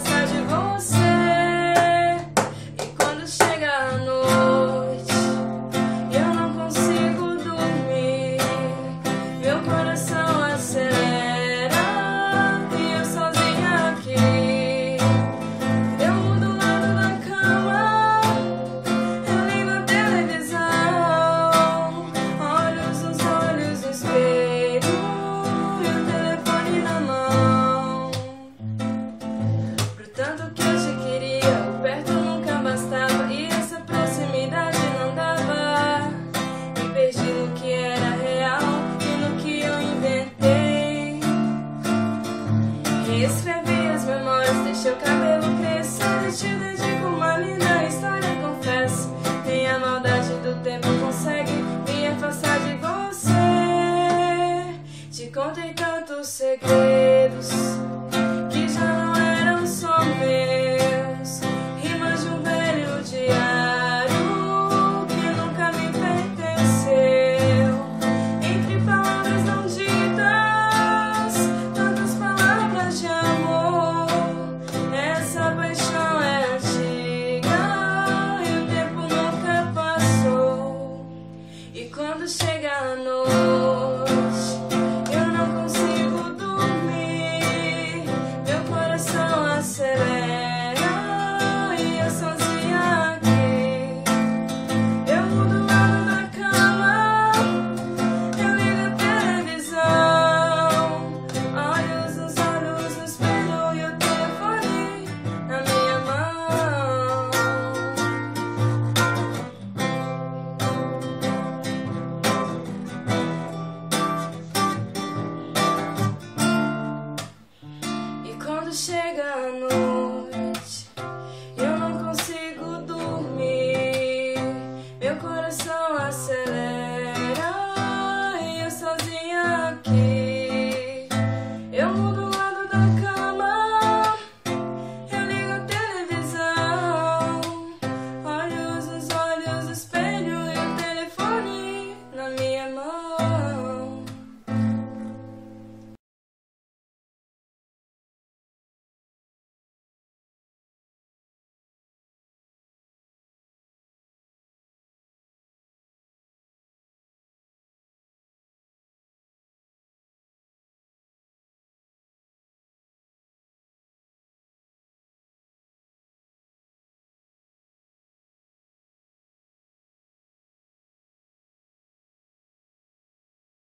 de você. E quando chega a noite, eu não consigo dormir. Meu coração. que escrevi as memórias, deixei o cabelo crescer, te dedico uma linda história, confesso. Nem a maldade do tempo consegue me afastar de você. Te contei tantos segredos. quando chegar a noite.